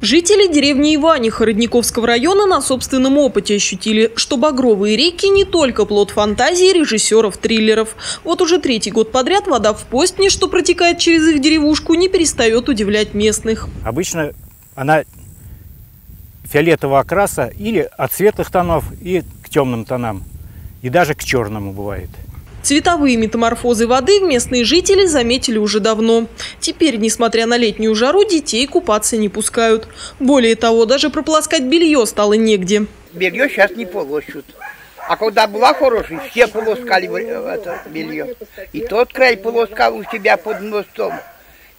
Жители деревни Иваниха Родниковского района на собственном опыте ощутили, что багровые реки не только плод фантазии режиссеров-триллеров. Вот уже третий год подряд вода в Постне, что протекает через их деревушку, не перестает удивлять местных. Обычно она фиолетового окраса или от светлых тонов и к темным тонам, и даже к черному бывает. Цветовые метаморфозы воды местные жители заметили уже давно. Теперь, несмотря на летнюю жару, детей купаться не пускают. Более того, даже прополоскать белье стало негде. Белье сейчас не полощут. А когда была хорошая, все полоскали это белье. И тот край полоскал у себя под мостом.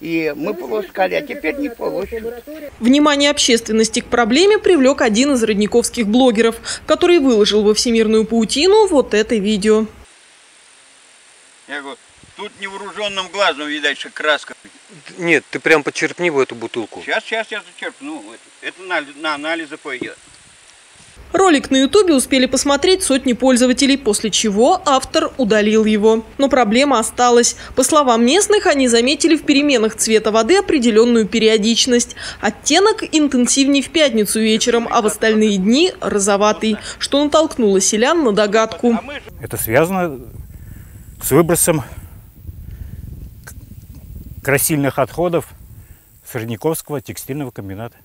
И мы полоскали, а теперь не полощут. Внимание общественности к проблеме привлек один из родниковских блогеров, который выложил во всемирную паутину вот это видео. Я говорю, тут невооруженным глазом видать, что краска. Нет, ты прям подчерпни в эту бутылку. Сейчас, сейчас я зачерпну. Это на, на анализы пойдет. Ролик на ютубе успели посмотреть сотни пользователей, после чего автор удалил его. Но проблема осталась. По словам местных, они заметили в переменах цвета воды определенную периодичность. Оттенок интенсивнее в пятницу вечером, а в остальные дни – розоватый, что натолкнуло селян на догадку. Это связано с выбросом красильных отходов с Родниковского текстильного комбината.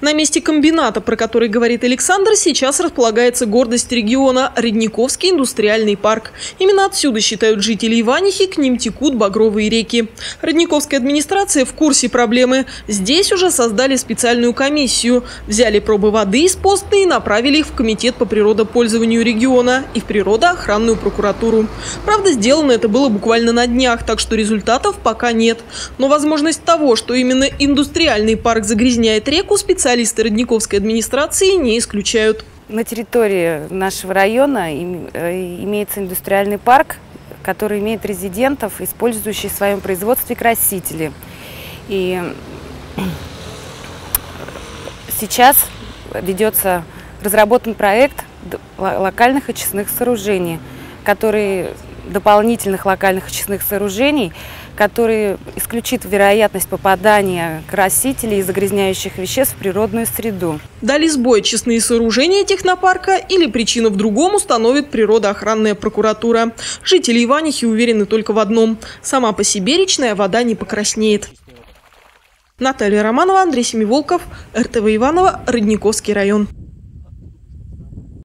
На месте комбината, про который говорит Александр, сейчас располагается гордость региона – Родниковский индустриальный парк. Именно отсюда, считают жители Иванихи, к ним текут багровые реки. Родниковская администрация в курсе проблемы. Здесь уже создали специальную комиссию. Взяли пробы воды из постной и направили их в Комитет по природопользованию региона и в природоохранную прокуратуру. Правда, сделано это было буквально на днях, так что результатов пока нет. Но возможность того, что именно индустриальный парк загрязняет реку, специально специалисты Родниковской администрации не исключают. На территории нашего района э, имеется индустриальный парк, который имеет резидентов, использующих в своем производстве красители. И сейчас ведется разработан проект локальных очистных сооружений, которые дополнительных локальных очистных сооружений, которые исключит вероятность попадания красителей и загрязняющих веществ в природную среду. Дали сбой честные сооружения технопарка или причина в другом установит природоохранная прокуратура. Жители Иванихи уверены только в одном – сама по себе речная вода не покраснеет. Наталья Романова, Андрей Семиволков, РТВ Иванова, Родниковский район.